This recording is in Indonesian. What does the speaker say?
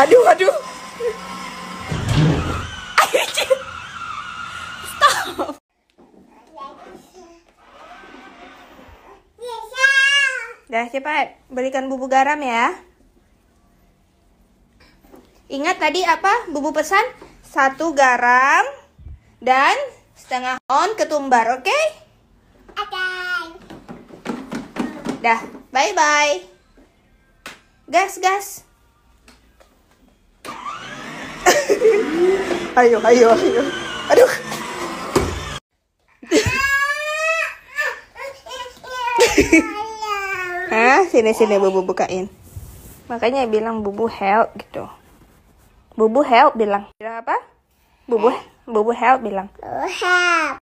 aduh, aduh. Dah cepat, berikan bubuk garam ya. Ingat tadi apa bubu pesan? Satu garam dan setengah on ketumbar, oke? Okay? Oke. Dah, bye-bye. Gas, gas. ayo, ayo, ayo. Aduh. Hah, sini sini bubu bukain. Makanya bilang bubu help gitu. Bubu help bilang. Bilang apa? Bubu bubu help bilang. Help.